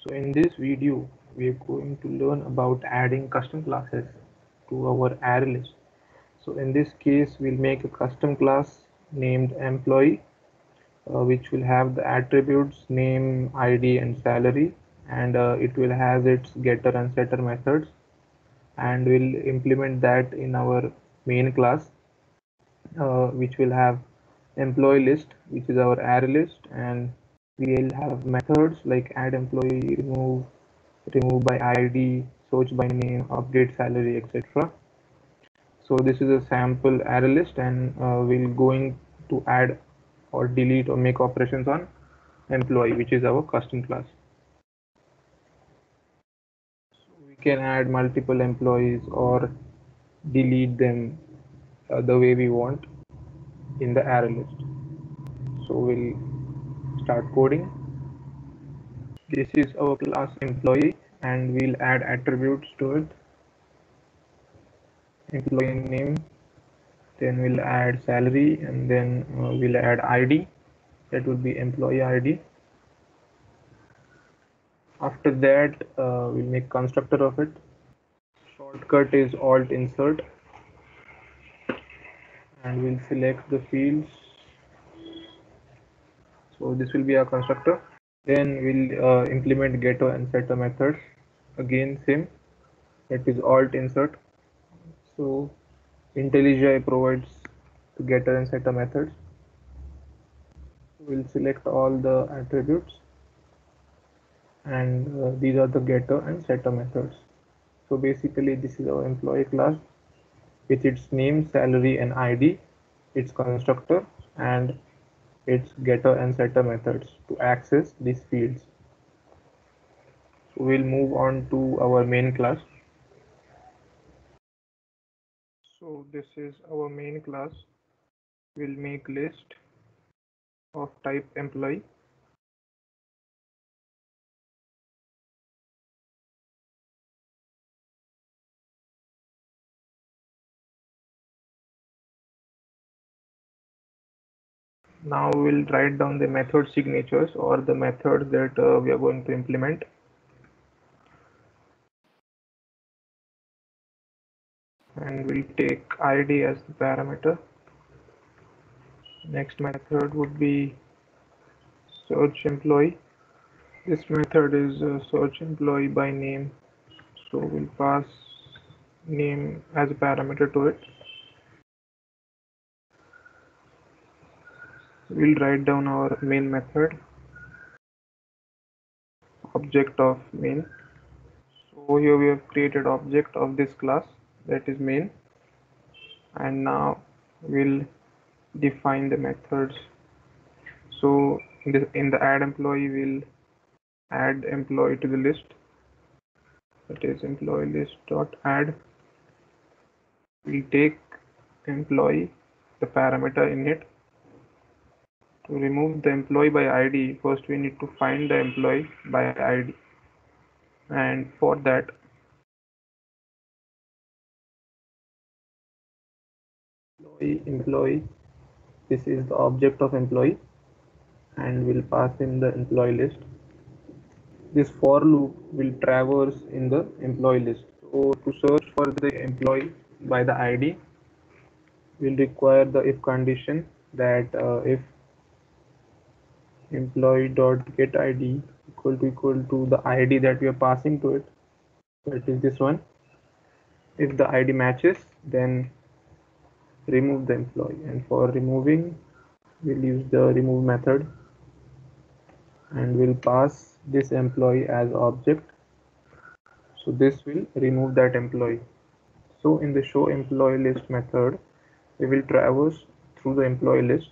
So in this video, we are going to learn about adding custom classes to our array list. So in this case, we'll make a custom class named employee, uh, which will have the attributes name, ID, and salary, and uh, it will have its getter and setter methods, and we'll implement that in our main class, uh, which will have employee list, which is our array list, and we'll have methods like add employee, remove, remove by ID, search by name, update salary, etc. So this is a sample array list and uh, we're going to add or delete or make operations on employee, which is our custom class. So we can add multiple employees or delete them uh, the way we want in the array list. So we'll start coding. This is our class employee and we'll add attributes to it. Employee name then we'll add salary and then uh, we'll add id that would be employee id after that uh, we'll make constructor of it. Shortcut is alt insert. And we'll select the fields so this will be our constructor. Then we'll uh, implement getter and setter methods. Again same. That is alt insert. So IntelliJ provides the getter and setter methods. We'll select all the attributes. And uh, these are the getter and setter methods. So basically this is our employee class with its name salary and id its constructor and its getter and setter methods to access these fields. So we'll move on to our main class. So this is our main class. We'll make list of type employee. Now we'll write down the method signatures or the methods that uh, we are going to implement. And we'll take id as the parameter. Next method would be search employee. This method is uh, search employee by name. So we'll pass name as a parameter to it we'll write down our main method. Object of main. So here we have created object of this class. That is main. And now we'll define the methods. So in the, in the add employee we'll add employee to the list. That is employee list dot add. We'll take employee the parameter in it to remove the employee by id first we need to find the employee by id and for that employee employee this is the object of employee and we'll pass in the employee list. This for loop will traverse in the employee list. So to search for the employee by the id we'll require the if condition that uh, if employee dot get id equal to equal to the id that we are passing to it. That is this one. If the id matches then remove the employee. And for removing we'll use the remove method. And we'll pass this employee as object. So this will remove that employee. So in the show employee list method we will traverse through the employee list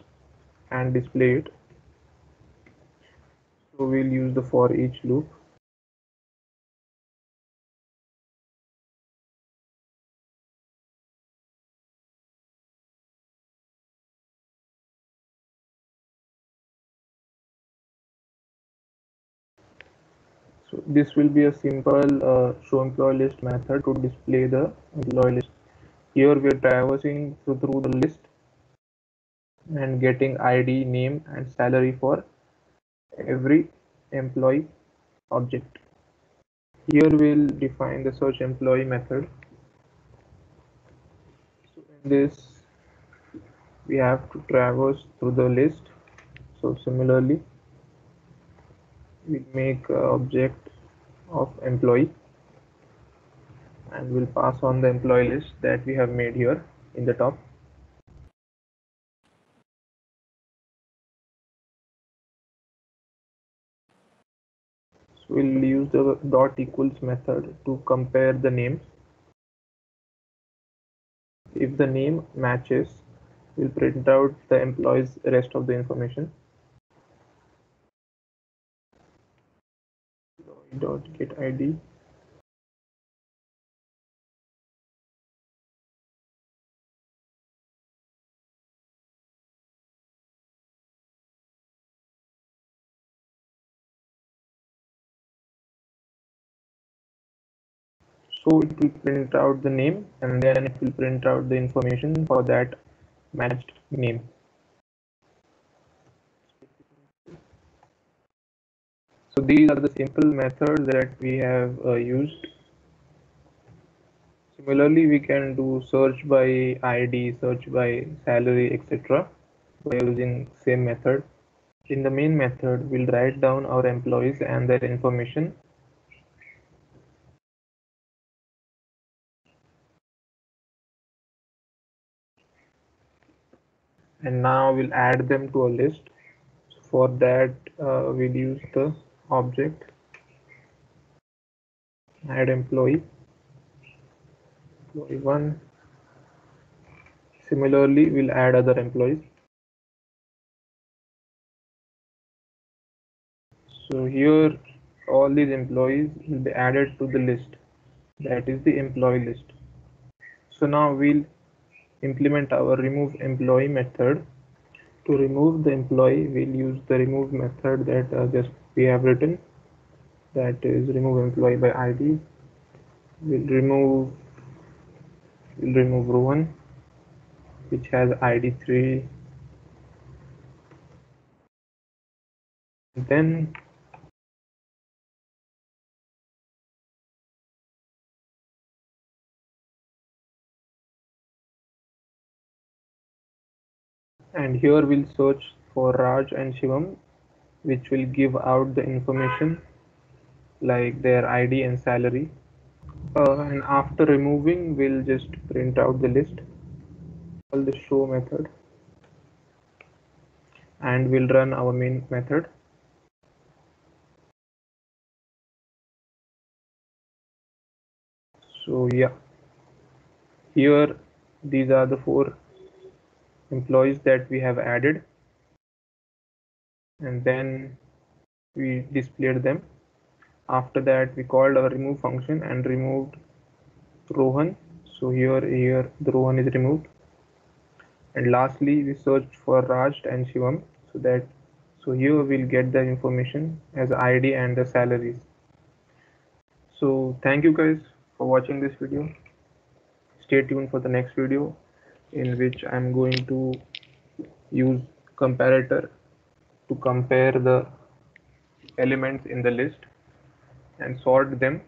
and display it so we'll use the for each loop. So this will be a simple uh, show employee list method to display the employee list. Here we are traversing through, through the list and getting id name and salary for every employee object. Here we'll define the search employee method. So in this we have to traverse through the list. So similarly we make object of employee and we'll pass on the employee list that we have made here in the top. We'll use the dot equals method to compare the names. If the name matches, we'll print out the employee's rest of the information. dot get id so it will print out the name and then it will print out the information for that matched name. So these are the simple methods that we have uh, used. Similarly we can do search by id search by salary etc by using same method. In the main method we'll write down our employees and their information and now we'll add them to a list. For that uh, we'll use the object. Add employee. Employee one. Similarly we'll add other employees. So here all these employees will be added to the list. That is the employee list. So now we'll implement our remove employee method. To remove the employee we'll use the remove method that uh, just we have written. That is remove employee by id we'll remove we'll remove Rohan which has id 3 then and here we'll search for Raj and Shivam which will give out the information like their ID and salary. Uh, and after removing we'll just print out the list call the show method and we'll run our main method. So yeah. Here these are the four employees that we have added and then we displayed them. After that we called our remove function and removed Rohan. So here here the Rohan is removed. And lastly we searched for Raj and Shivam so that so here we'll get the information as ID and the salaries. So thank you guys for watching this video. Stay tuned for the next video in which I'm going to use comparator to compare the elements in the list and sort them